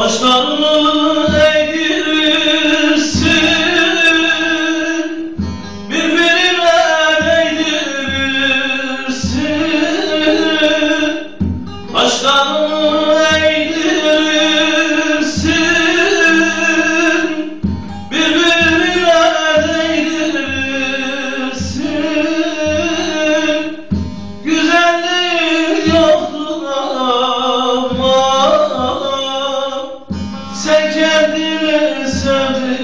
Başlarını eğdirirsin Birbirine değdirirsin Başlarını sen kendini sevdirirsin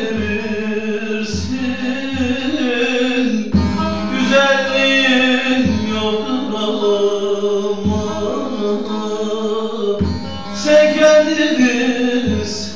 Güzelliğin yoktur ağlama Sen kendini sevdirirsin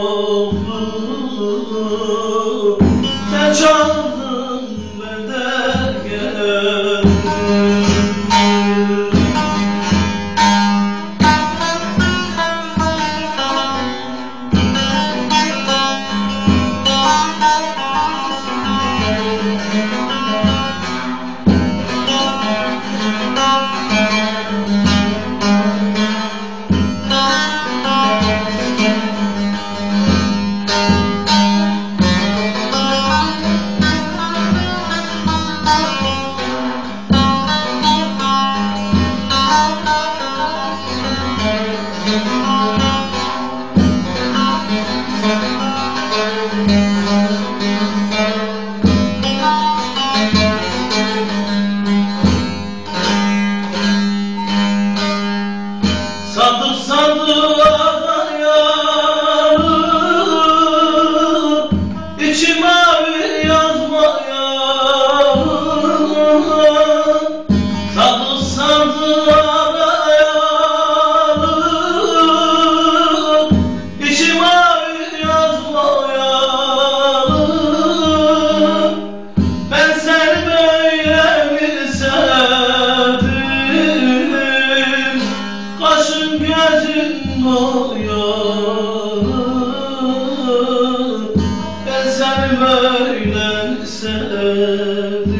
böyle sev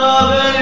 love